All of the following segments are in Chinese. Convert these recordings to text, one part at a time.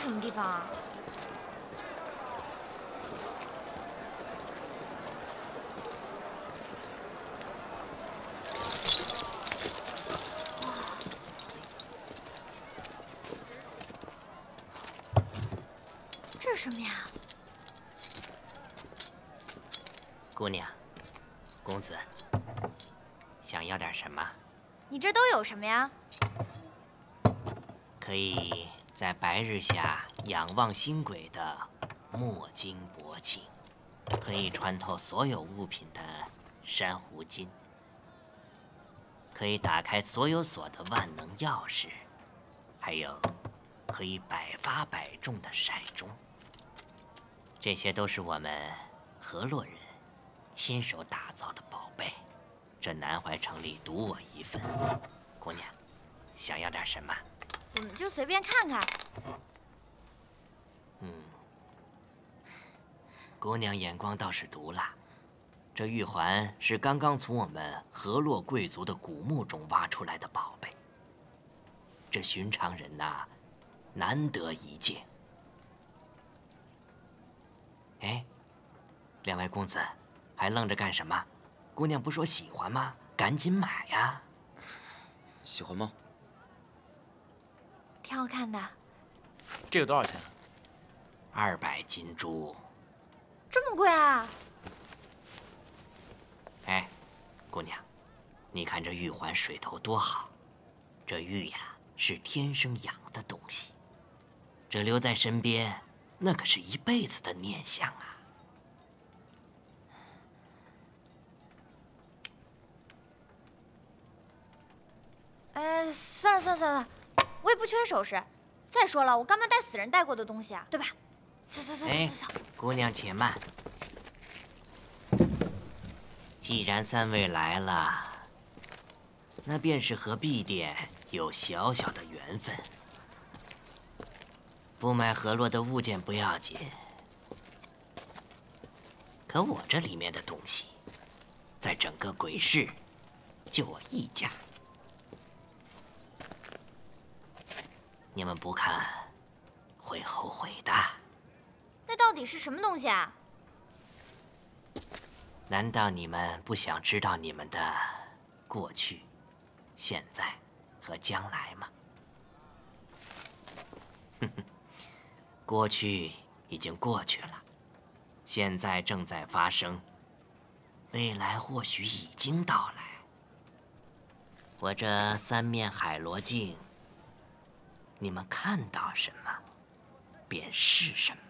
是什么地方啊？这是什么呀？姑娘，公子，想要点什么？你这都有什么呀？可以在白日下仰望星轨的墨晶薄镜，可以穿透所有物品的珊瑚金，可以打开所有锁的万能钥匙，还有可以百发百中的骰盅。这些都是我们河洛人亲手打造的宝贝，这南怀城里独我一份。姑娘，想要点什么？我们就随便看看。嗯，姑娘眼光倒是毒辣。这玉环是刚刚从我们河洛贵族的古墓中挖出来的宝贝，这寻常人呐，难得一见。哎，两位公子，还愣着干什么？姑娘不说喜欢吗？赶紧买呀！喜欢吗？挺好看的。这个多少钱？二百金珠。这么贵啊？哎，姑娘，你看这玉环水头多好，这玉呀是天生养的东西，这留在身边，那可是一辈子的念想啊。哎，算了算了算了，我也不缺首饰。再说了，我干嘛带死人带过的东西啊？对吧？走走走走走。姑娘且慢。既然三位来了，那便是和碧殿有小小的缘分。不买河洛的物件不要紧，可我这里面的东西，在整个鬼市，就我一家。你们不看，会后悔的。那到底是什么东西啊？难道你们不想知道你们的过去、现在和将来吗？哼哼，过去已经过去了，现在正在发生，未来或许已经到来。我这三面海螺镜。你们看到什么，便是什么。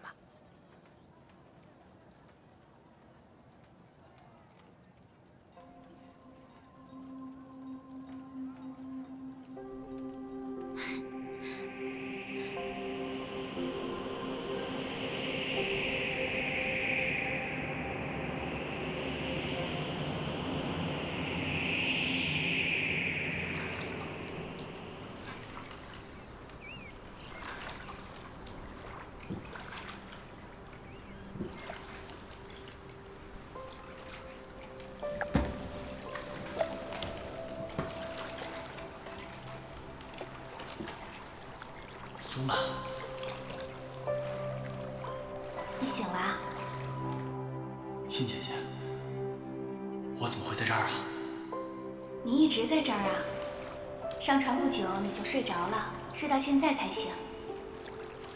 睡到现在才醒。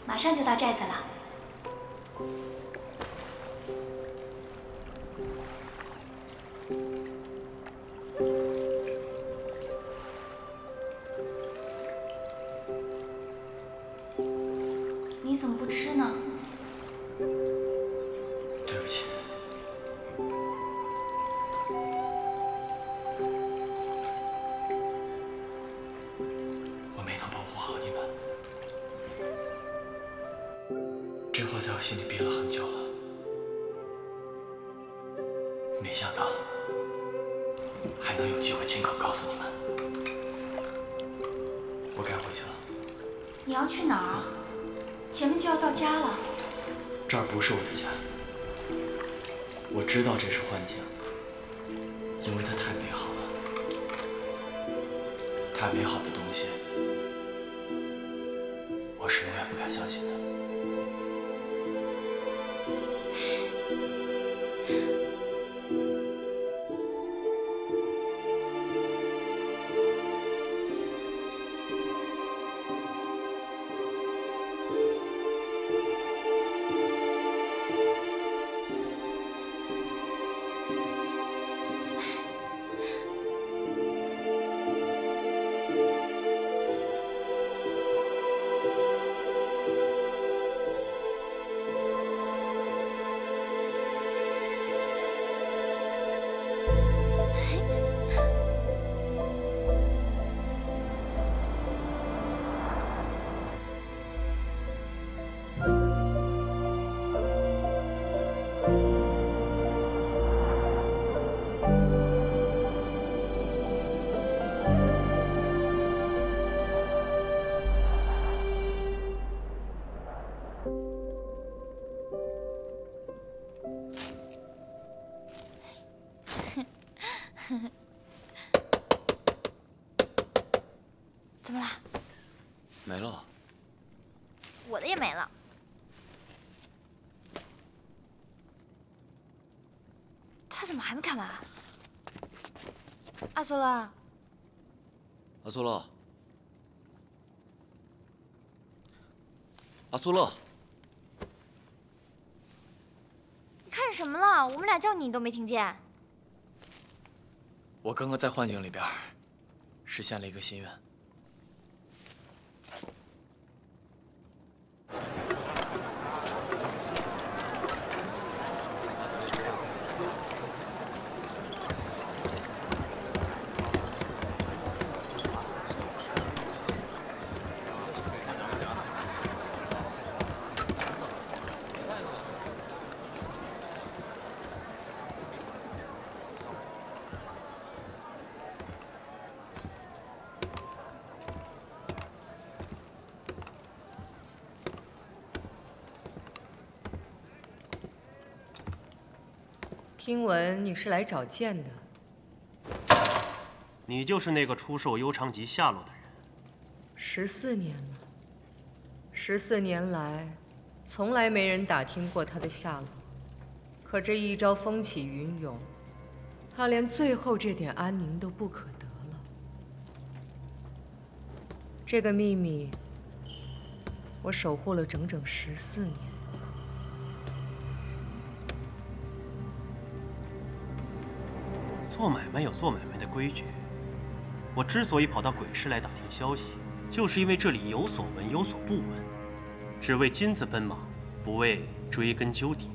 马上就到寨子了。阿苏勒，阿苏勒，阿苏勒，你看什么了？我们俩叫你，你都没听见。我刚刚在幻境里边实现了一个心愿。听闻你是来找剑的，你就是那个出售悠长吉下落的人。十四年了，十四年来，从来没人打听过他的下落。可这一朝风起云涌，他连最后这点安宁都不可得了。这个秘密，我守护了整整十四年。做买卖有做买卖的规矩。我之所以跑到鬼市来打听消息，就是因为这里有所闻有所不闻，只为金子奔忙，不为追根究底。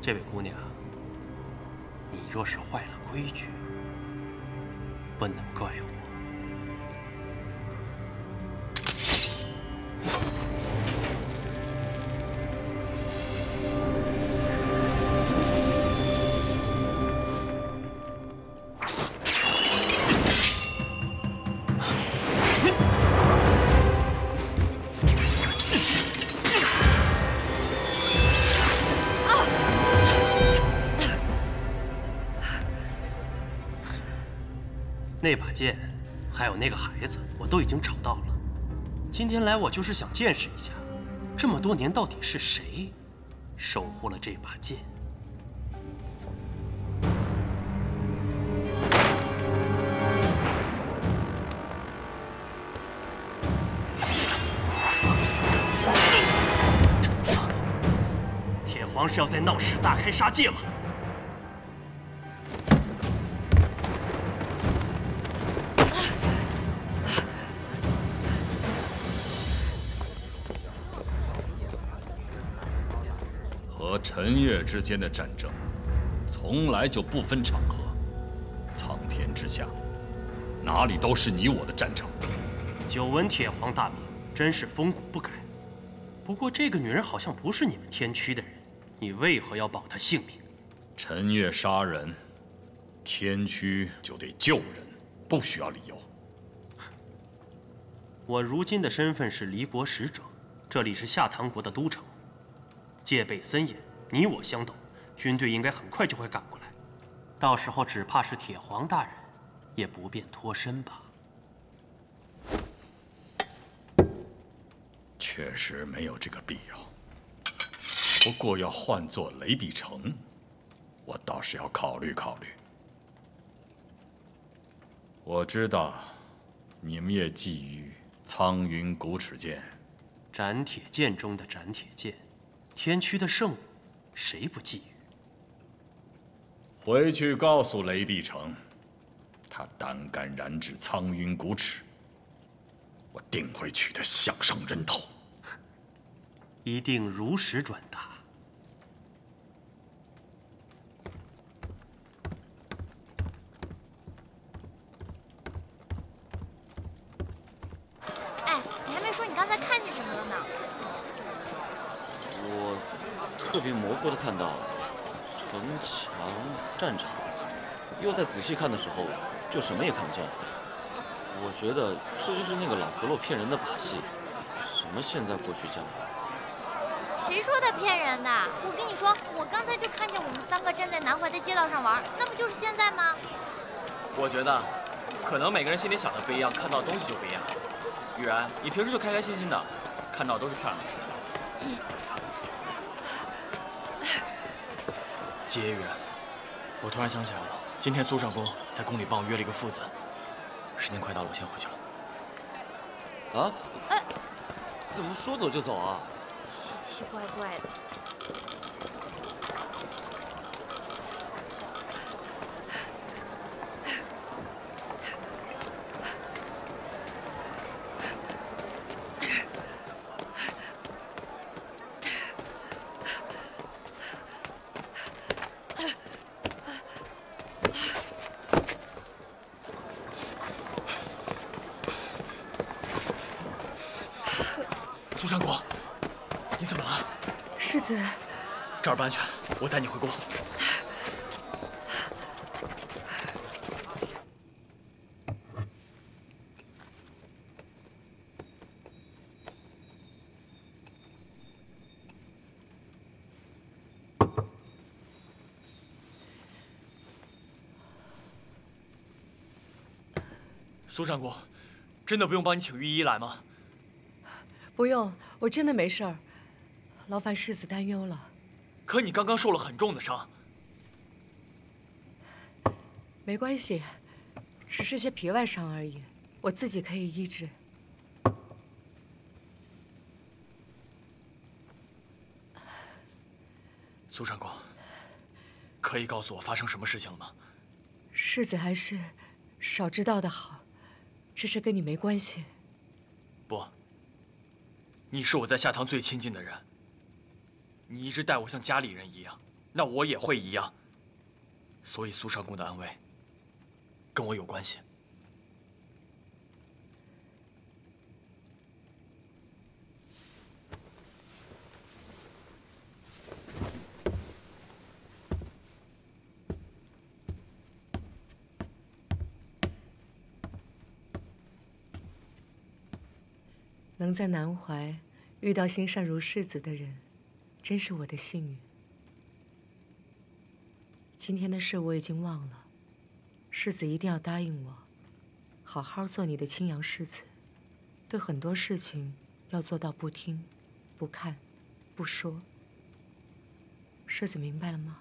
这位姑娘，你若是坏了规矩，不能怪我。剑，还有那个孩子，我都已经找到了。今天来，我就是想见识一下，这么多年到底是谁守护了这把剑。铁皇是要在闹市大开杀戒吗？之间的战争，从来就不分场合。苍天之下，哪里都是你我的战场。久闻铁皇大名，真是风骨不改。不过这个女人好像不是你们天驱的人，你为何要保她性命？陈月杀人，天驱就得救人，不需要理由。我如今的身份是离国使者，这里是下唐国的都城，戒备森严，你我相斗，军队应该很快就会赶过来。到时候只怕是铁皇大人也不便脱身吧。确实没有这个必要。不过要换做雷碧城，我倒是要考虑考虑。我知道，你们也觊觎苍云古齿剑，斩铁剑中的斩铁剑，天驱的圣物，谁不觊觎？回去告诉雷碧城，他胆敢染指苍云古齿，我定会取他项上人头。一定如实转达。哎，你还没说你刚才看见什么了呢？我特别模糊的看到城墙、战场，又在仔细看的时候，就什么也看不见了。我觉得这就是那个老葫芦骗人的把戏，什么现在、过去、将来。谁说他骗人的？我跟你说，我刚才就看见我们三个站在南淮的街道上玩，那不就是现在吗？我觉得，可能每个人心里想的不一样，看到的东西就不一样。雨然，你平时就开开心心的，看到都是漂亮的事情。结雨然，我突然想起来了，今天苏尚宫在宫里帮我约了一个夫子，时间快到了，我先回去了。啊？哎，怎么说走就走啊？奇奇怪怪的。苏尚国，你怎么了？世子，这儿不安全，我带你回宫。苏尚国，真的不用帮你请御医来吗？不用，我真的没事儿，劳烦世子担忧了。可你刚刚受了很重的伤。没关系，只是些皮外伤而已，我自己可以医治。苏长公，可以告诉我发生什么事情了吗？世子还是少知道的好，这事跟你没关系。不，你是我在下堂最亲近的人，你一直待我像家里人一样，那我也会一样。所以苏尚宫的安危跟我有关系。能在南怀遇到心善如世子的人，真是我的幸运。今天的事我已经忘了，世子一定要答应我，好好做你的青阳世子。对很多事情要做到不听、不看、不说。世子明白了吗？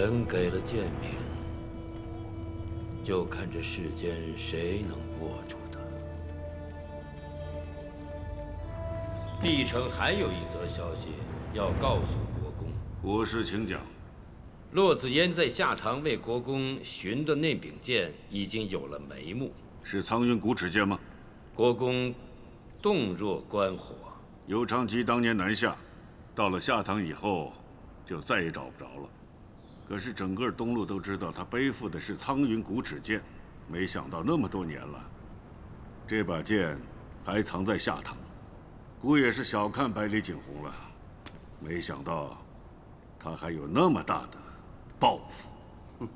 神给了剑柄，就看这世间谁能握住它。碧城还有一则消息要告诉国公。国师，请讲。骆子嫣在下堂为国公寻的那柄剑已经有了眉目，是苍云古齿剑吗？国公洞若观火。尤昌吉当年南下，到了下堂以后，就再也找不着了。可是整个东路都知道他背负的是苍云古齿剑，没想到那么多年了，这把剑还藏在下堂。姑也是小看百里景洪了，没想到他还有那么大的抱负。哼，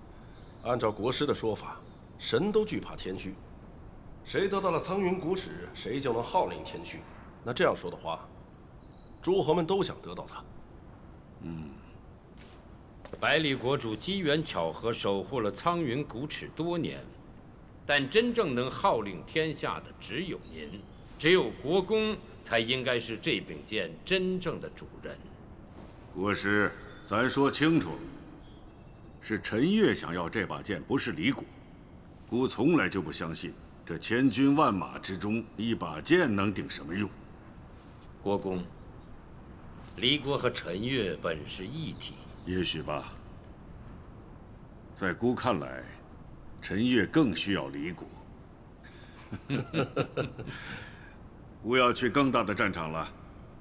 按照国师的说法，神都惧怕天虚，谁得到了苍云古齿，谁就能号令天虚。那这样说的话，诸侯们都想得到它。嗯。百里国主机缘巧合守护了苍云古齿多年，但真正能号令天下的只有您，只有国公才应该是这柄剑真正的主人。国师，咱说清楚了，是陈月想要这把剑，不是李果。孤从来就不相信这千军万马之中一把剑能顶什么用。国公，离国和陈月本是一体。也许吧，在孤看来，陈月更需要离国。孤要去更大的战场了，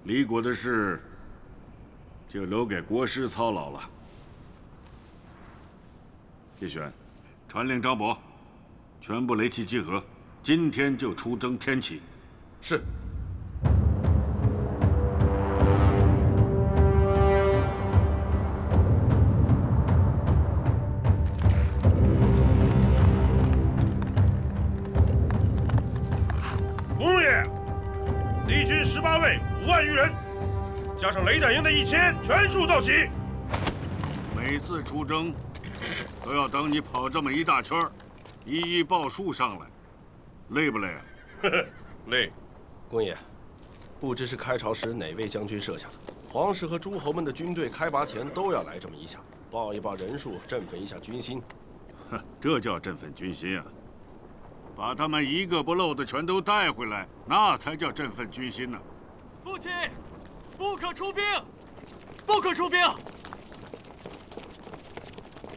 离国的事就留给国师操劳了。叶璇，传令张博，全部雷齐集合，今天就出征天启。是。加上雷胆营的一千，全数到齐。每次出征，都要等你跑这么一大圈，一一报数上来，累不累啊？累。公爷，不知是开朝时哪位将军设下的，皇室和诸侯们的军队开拔前都要来这么一下，报一报人数，振奋一下军心。哼，这叫振奋军心啊！把他们一个不漏的全都带回来，那才叫振奋军心呢。父亲。不可出兵！不可出兵！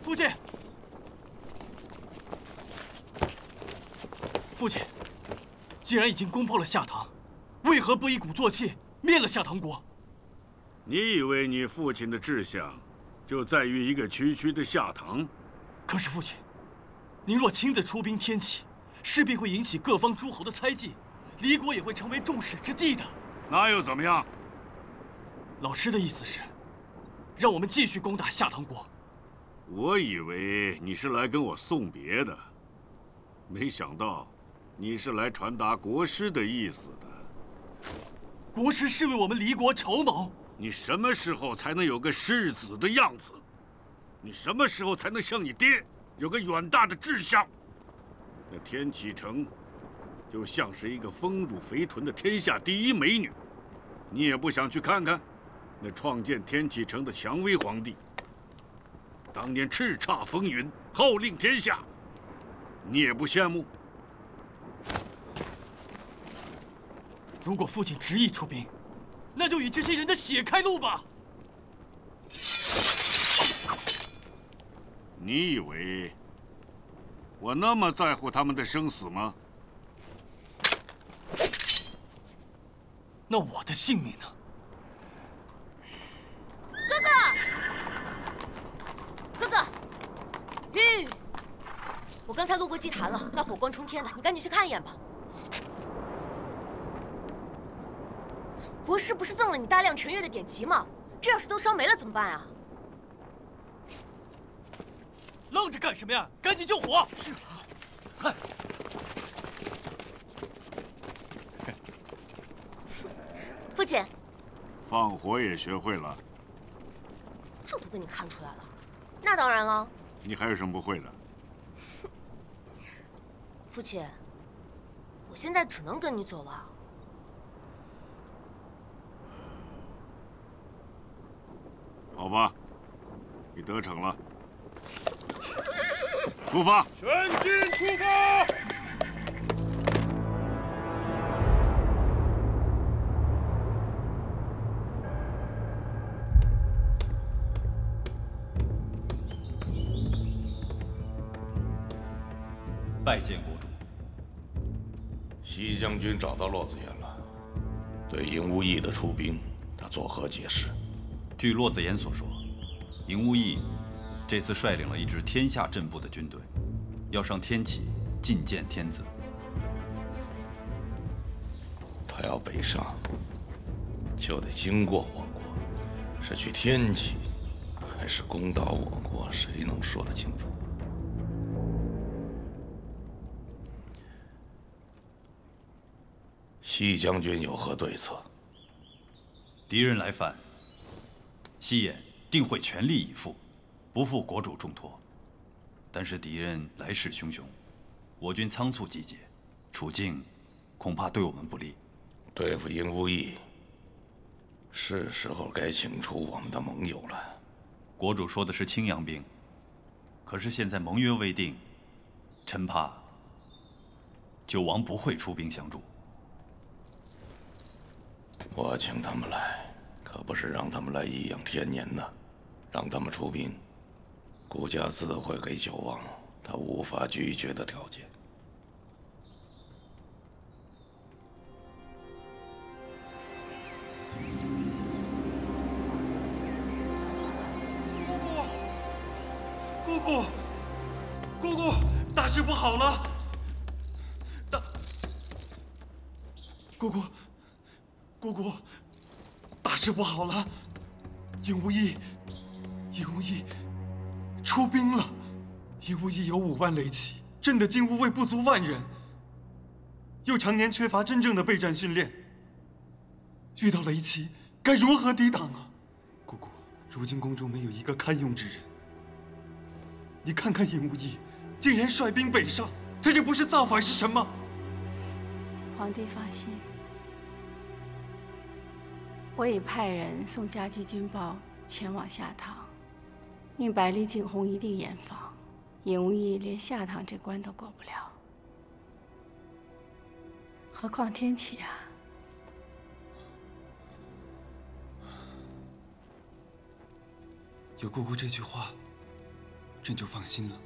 父亲，父亲，既然已经攻破了下唐，为何不一鼓作气灭了下唐国？你以为你父亲的志向就在于一个区区的下唐？可是父亲，您若亲自出兵天启，势必会引起各方诸侯的猜忌，离国也会成为众矢之的的。那又怎么样？老师的意思是，让我们继续攻打下唐国。我以为你是来跟我送别的，没想到你是来传达国师的意思的。国师是为我们离国筹谋。你什么时候才能有个世子的样子？你什么时候才能像你爹有个远大的志向？那天启城，就像是一个丰乳肥臀的天下第一美女，你也不想去看看？那创建天启城的蔷薇皇帝，当年叱咤风云，号令天下，你也不羡慕？如果父亲执意出兵，那就以这些人的血开路吧。你以为我那么在乎他们的生死吗？那我的性命呢？我刚才路过祭坛了，那火光冲天的，你赶紧去看一眼吧。国师不是赠了你大量陈月的典籍吗？这要是都烧没了怎么办啊？愣着干什么呀？赶紧救火！是。快。父亲。放火也学会了。这都被你看出来了。那当然了。你还有什么不会的？父亲，我现在只能跟你走了。好吧，你得逞了。出发！全军出发！拜见国主。西将军找到骆子言了，对尹无义的出兵，他作何解释？据骆子言所说，尹无义这次率领了一支天下震部的军队，要上天启觐见天子。他要北上，就得经过我国，是去天启，还是攻打我国？谁能说得清楚？西将军有何对策？敌人来犯，西衍定会全力以赴，不负国主重托。但是敌人来势汹汹，我军仓促集结，处境恐怕对我们不利。对付英无义，是时候该请出我们的盟友了。国主说的是青阳兵，可是现在盟约未定，臣怕九王不会出兵相助。我请他们来，可不是让他们来颐养天年的，让他们出兵，顾家自会给九王他无法拒绝的条件。姑姑，姑姑，大事不好了！大，姑姑，姑姑，大事不好了！尹无义，尹无义出兵了！尹无义有五万雷骑，朕的金乌卫不足万人，又常年缺乏真正的备战训练，遇到雷骑该如何抵挡啊？姑姑，如今宫中没有一个堪用之人。你看看尹无义，竟然率兵北上，他这不是造反是什么？皇帝放心，我已派人送加急军报前往下堂，命百里景洪一定严防。尹无义连下堂这关都过不了，何况天启啊！有姑姑这句话。朕就放心了。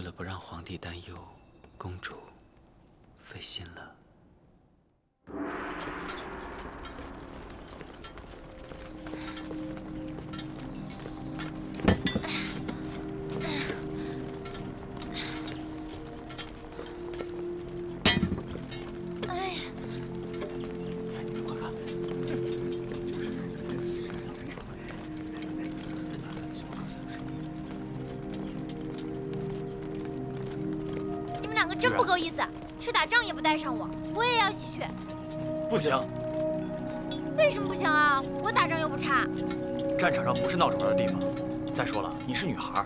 为了不让皇帝担忧，公主费心了。闹着玩的地方。再说了，你是女孩，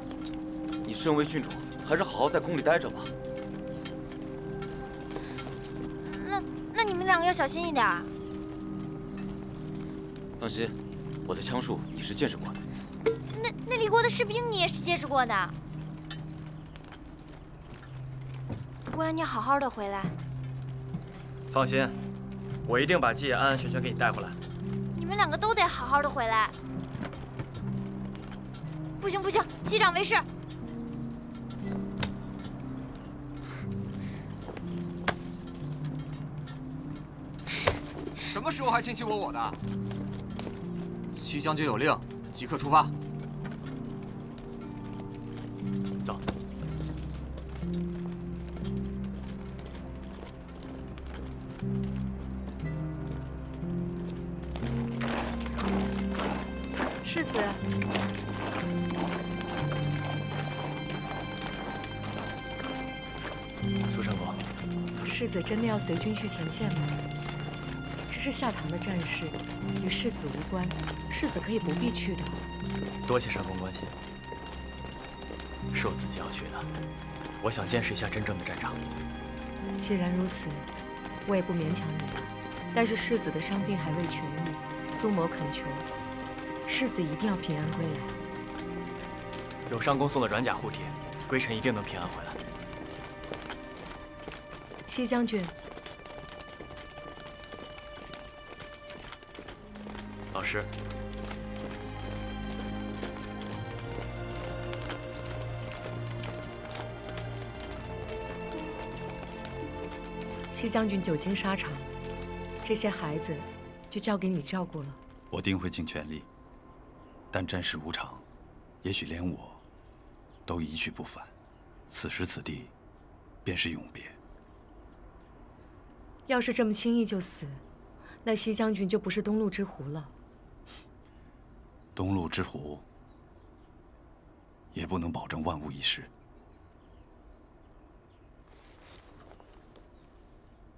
你身为郡主，还是好好在宫里待着吧。那那你们两个要小心一点。放心，我的枪术你是见识过的。那那离国的士兵你也是见识过的。我要你好好的回来。放心，我一定把季安安全全给你带回来。你们两个都得好好的回来。不行不行，击掌为誓。什么时候还卿卿我我的？戚将军有令，即刻出发。子真的要随军去前线吗？这是下堂的战事，与世子无关，世子可以不必去的。多谢上公关心，是我自己要去的。我想见识一下真正的战场。既然如此，我也不勉强你了。但是世子的伤病还未痊愈，苏某恳求世子一定要平安归来。有上公送的软甲护体，归尘一定能平安回来。西将军，老师。西将军久经沙场，这些孩子就交给你照顾了。我定会尽全力，但战事无常，也许连我都一去不返。此时此地，便是永别。要是这么轻易就死，那西将军就不是东路之狐了。东路之狐，也不能保证万无一失。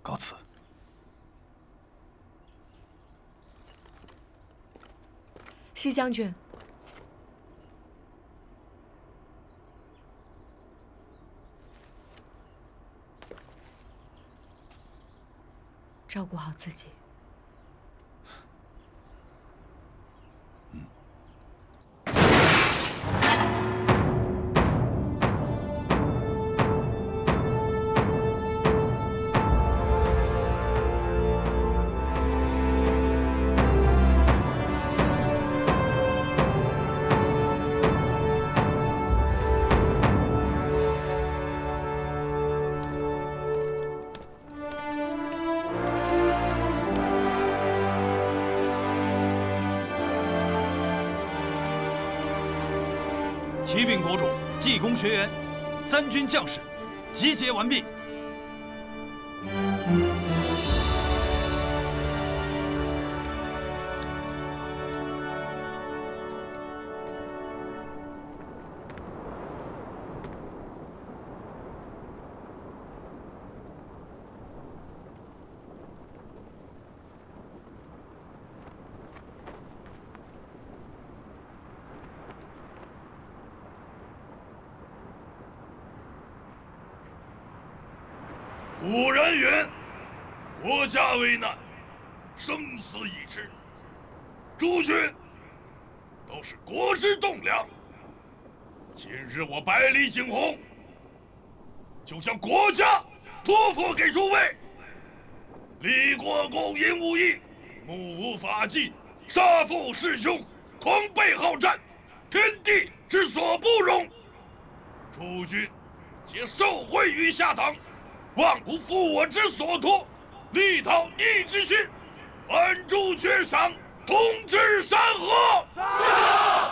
告辞。西将军，照顾好自己。技工，学员，三军将士集结完毕。景洪就将国家托付给诸位。李国公尹无义，目无法纪，杀父弑兄，狂悖好战，天地之所不容。诸君皆受贿于下堂，望不负我之所托，力讨逆之心，凡诸缺赏，同治山河。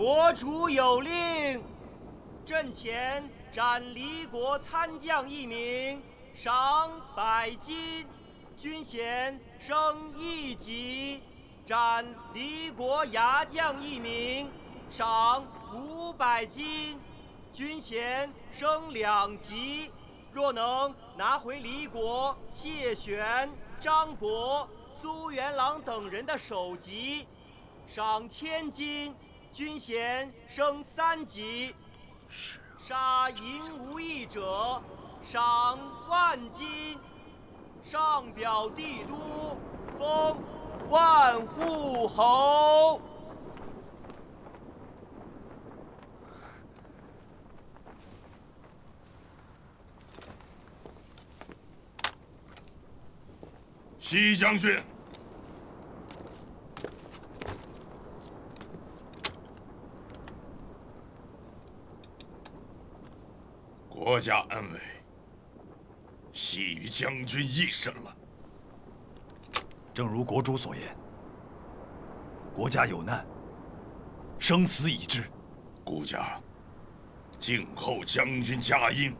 国主有令，阵前斩离国参将一名，赏百金；军衔升一级；斩离国牙将一名，赏五百金；军衔升两级。若能拿回离国谢玄、张博、苏元朗等人的首级，赏千金。军衔升三级，杀淫无义者，赏万金。上表帝都，封万户侯。西将军。国家安危，系于将军一身了。正如国主所言，国家有难，生死已知。孤家静候将军佳音。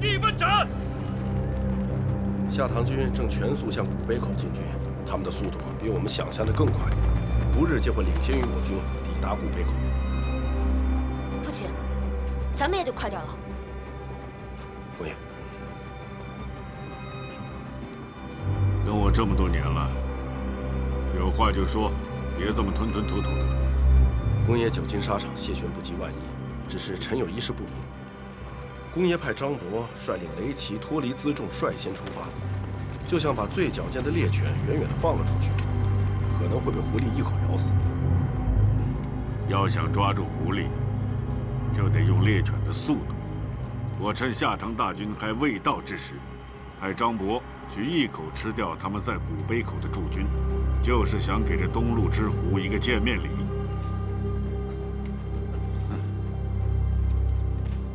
地问斩。下唐军正全速向古碑口进军，他们的速度比我们想象的更快，不日就会领先于我军抵达古碑口。父亲，咱们也得快点了。公爷，跟我这么多年了，有话就说，别这么吞吞吐吐的。公爷久经沙场，谢玄不及万一，只是臣有一事不明。公爷派张博率领雷骑脱离辎重，率先出发，就像把最矫健的猎犬远远地放了出去，可能会被狐狸一口咬死。要想抓住狐狸，就得用猎犬的速度。我趁下唐大军还未到之时，派张博去一口吃掉他们在古碑口的驻军，就是想给这东路之狐一个见面礼。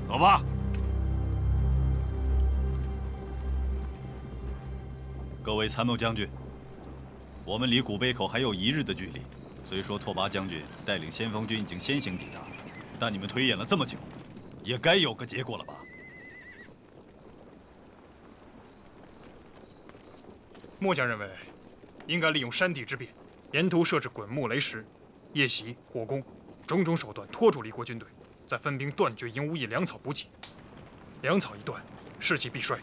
走吧。位参谋将军，我们离古碑口还有一日的距离。虽说拓跋将军带领先锋军已经先行抵达，但你们推演了这么久，也该有个结果了吧？末将认为，应该利用山地之便，沿途设置滚木雷石、夜袭、火攻种种手段拖住离国军队，再分兵断绝营无义粮草补给。粮草一断，士气必衰。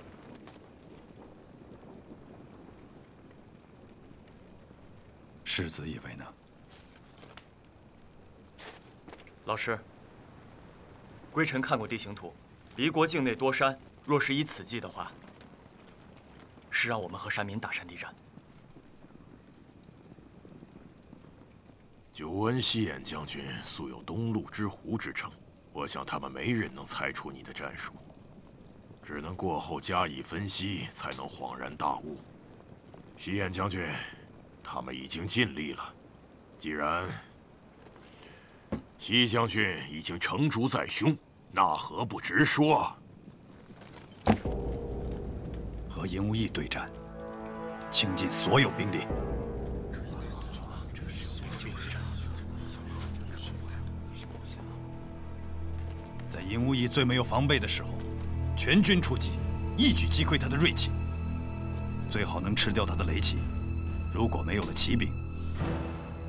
世子以为呢？老师，归臣看过地形图，离国境内多山，若是以此计的话，是让我们和山民打山地战。久闻西眼将军素有东路之狐之称，我想他们没人能猜出你的战术，只能过后加以分析，才能恍然大悟。西眼将军。他们已经尽力了。既然西将军已经成竹在胸，那何不直说？和营无义对战，倾尽所有兵力。在营无义最没有防备的时候，全军出击，一举击溃他的锐气。最好能吃掉他的雷骑。如果没有了骑兵，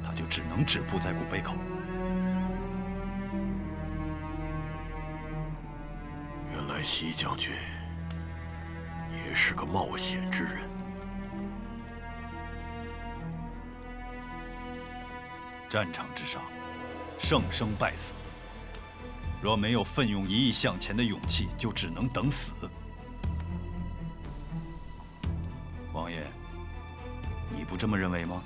他就只能止步在古碑口。原来西将军也是个冒险之人。战场之上，胜生败死，若没有奋勇一意向前的勇气，就只能等死。这么认为吗？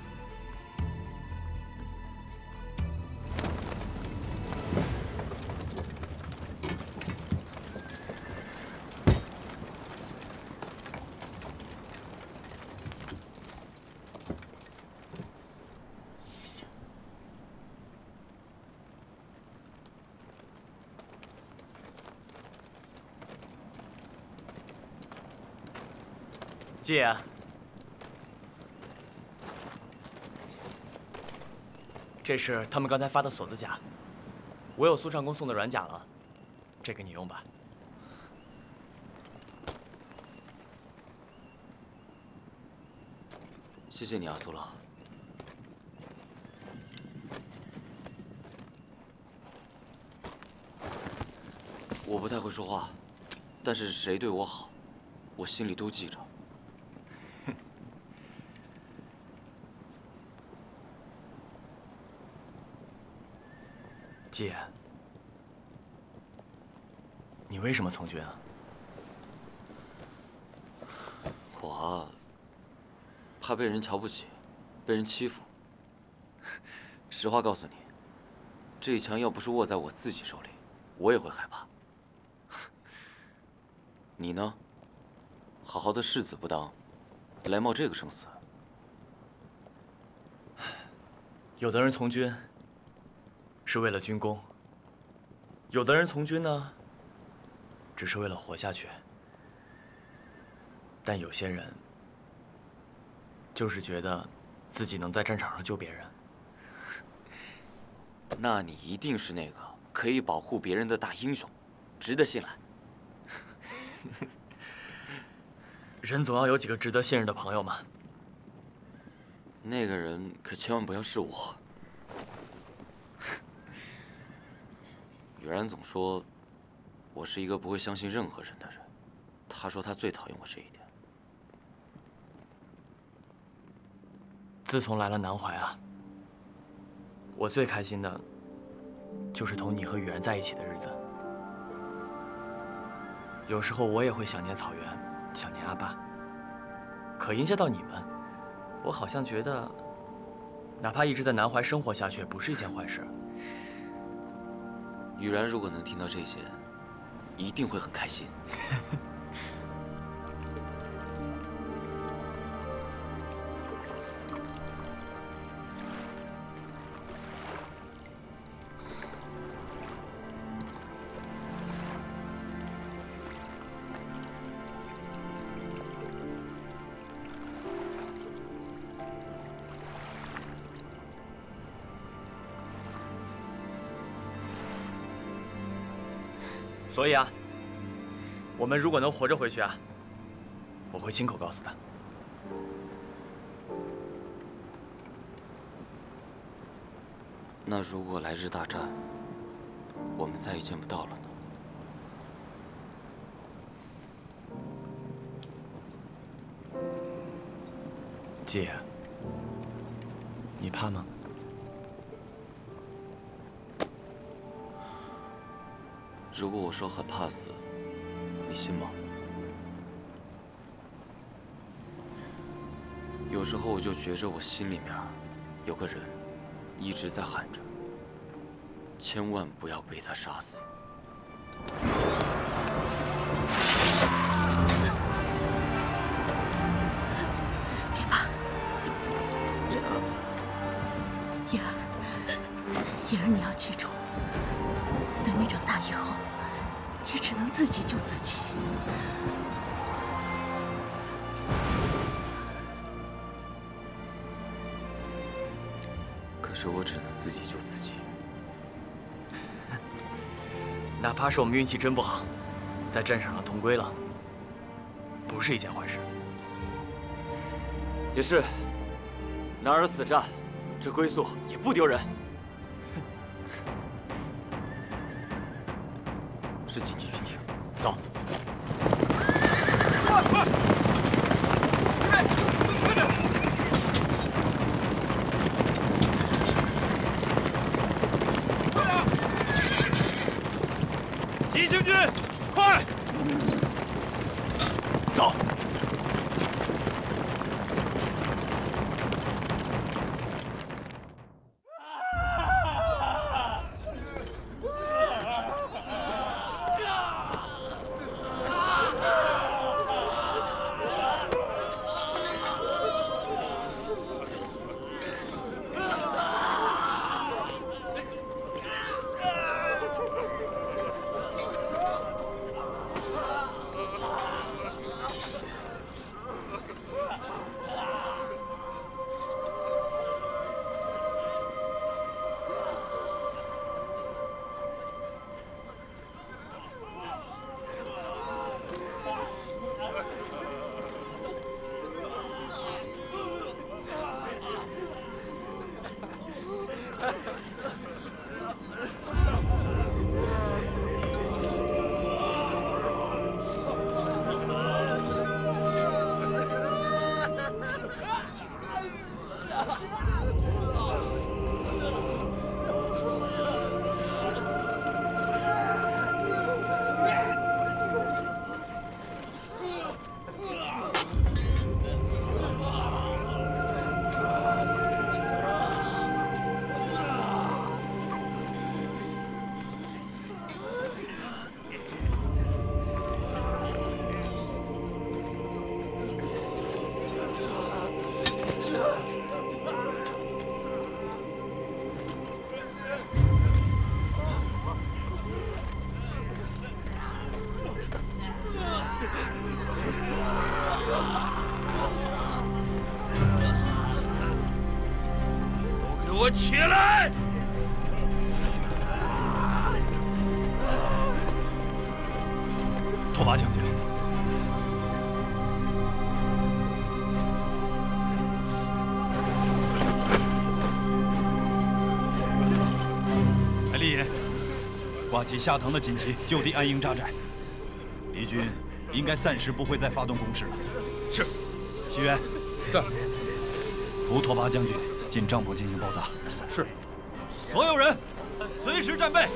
借啊。这是他们刚才发的锁子甲，我有苏尚宫送的软甲了，这个你用吧。谢谢你啊，苏老。我不太会说话，但是谁对我好，我心里都记着。姐，你为什么从军啊？我啊，怕被人瞧不起，被人欺负。实话告诉你，这一枪要不是握在我自己手里，我也会害怕。你呢？好好的世子不当，来冒这个生死？有的人从军。是为了军功。有的人从军呢，只是为了活下去。但有些人就是觉得自己能在战场上救别人。那你一定是那个可以保护别人的大英雄，值得信赖。人总要有几个值得信任的朋友嘛。那个人可千万不要是我。雨然总说，我是一个不会相信任何人的人。他说他最讨厌我这一点。自从来了南怀啊，我最开心的，就是同你和雨然在一起的日子。有时候我也会想念草原，想念阿爸。可迎接到你们，我好像觉得，哪怕一直在南怀生活下去，不是一件坏事。雨然如果能听到这些，一定会很开心。们如果能活着回去啊，我会亲口告诉他。那如果来日大战，我们再也见不到了呢？姐，你怕吗？如果我说很怕死，你信吗？有时候我就觉着我心里面有个人一直在喊着：千万不要被他杀死。别怕，叶儿，叶儿，叶儿，你要记住，等你长大以后，也只能自己救自己。可是我只能自己救自己。哪怕是我们运气真不好，在战场上同归了，不是一件坏事。也是，男儿死战，这归宿也不丢人。下堂的锦旗，就地安营扎寨。敌军应该暂时不会再发动攻势了。是。西元，在。扶拓跋将军进帐篷进行包扎。是。所有人，随时战备。是。